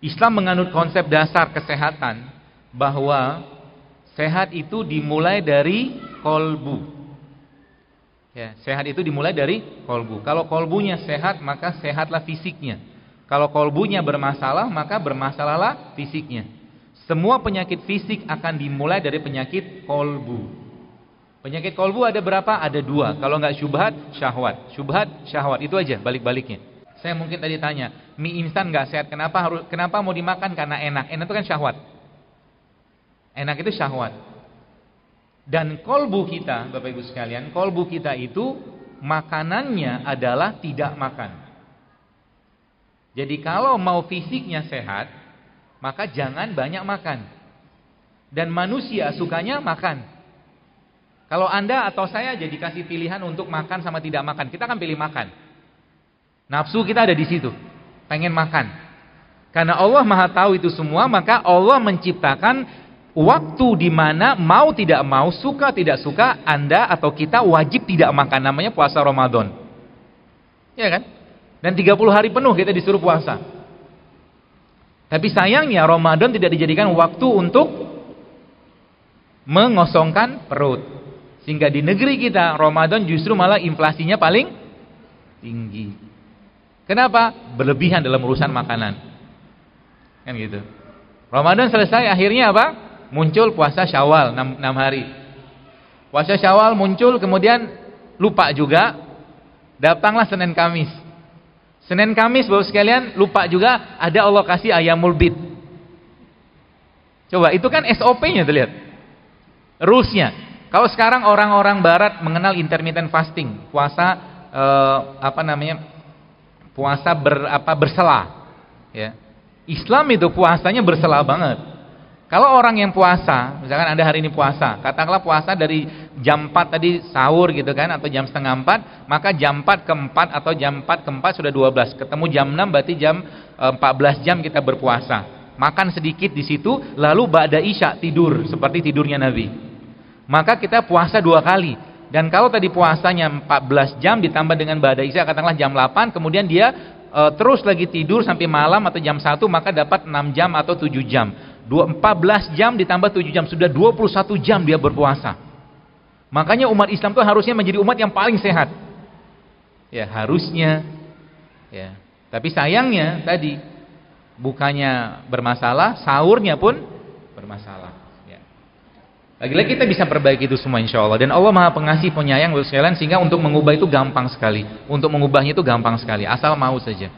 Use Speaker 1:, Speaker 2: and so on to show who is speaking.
Speaker 1: Islam menganut konsep dasar kesehatan bahwa sehat itu dimulai dari kolbu. Ya, sehat itu dimulai dari kolbu. Kalau kolbunya sehat, maka sehatlah fisiknya. Kalau kolbunya bermasalah, maka bermasalahlah fisiknya. Semua penyakit fisik akan dimulai dari penyakit kolbu. Penyakit kolbu ada berapa? Ada dua. Kalau nggak syubhat, syahwat. Syubhat, syahwat. Itu aja balik-baliknya. Saya mungkin tadi tanya, mie instan nggak sehat, kenapa harus kenapa mau dimakan karena enak? Enak itu kan syahwat. Enak itu syahwat. Dan kolbu kita, Bapak Ibu sekalian, kolbu kita itu makanannya adalah tidak makan. Jadi kalau mau fisiknya sehat, maka jangan banyak makan. Dan manusia sukanya makan. Kalau Anda atau saya jadi kasih pilihan untuk makan sama tidak makan, kita akan pilih makan. Nafsu kita ada di situ. Pengen makan. Karena Allah Maha tahu itu semua, maka Allah menciptakan waktu di mana mau tidak mau, suka tidak suka, Anda atau kita wajib tidak makan namanya puasa Ramadan. Ya kan? Dan 30 hari penuh kita disuruh puasa. Tapi sayangnya Ramadan tidak dijadikan waktu untuk mengosongkan perut. Sehingga di negeri kita Ramadan justru malah inflasinya paling tinggi. Kenapa? Berlebihan dalam urusan makanan. Kan gitu. Ramadan selesai akhirnya apa? Muncul puasa Syawal 6, 6 hari. Puasa Syawal muncul kemudian lupa juga. Datanglah Senin Kamis. Senin Kamis Bapak sekalian lupa juga ada Allah kasih ayamul bid. Coba itu kan SOP-nya tuh lihat. Rules-nya. Kalau sekarang orang-orang barat mengenal intermittent fasting, puasa eh, apa namanya? Puasa ber, apa bersela ya. Islam itu puasanya bersela banget. Kalau orang yang puasa misalkan anda hari ini puasa katakanlah puasa dari jam 4 tadi sahur gitu kan atau jam setengah 4 maka jam 4 ke 4 atau jam 4 ke 4 sudah 12 ketemu jam 6 berarti jam 14 eh, jam kita berpuasa. Makan sedikit di situ lalu ba'da isya tidur seperti tidurnya Nabi. Maka kita puasa dua kali dan kalau tadi puasanya 14 jam ditambah dengan badai isya katakanlah jam 8, kemudian dia e, terus lagi tidur sampai malam atau jam 1 maka dapat 6 jam atau 7 jam. 14 jam ditambah 7 jam sudah 21 jam dia berpuasa. Makanya umat Islam itu harusnya menjadi umat yang paling sehat. Ya, harusnya. Ya. Tapi sayangnya tadi bukannya bermasalah, sahurnya pun bermasalah. Lagi-lagi kita bisa perbaiki itu semua insya Allah. Dan Allah maha pengasih penyayang buat sekalian sehingga untuk mengubah itu gampang sekali. Untuk mengubahnya itu gampang sekali. Asal mau saja.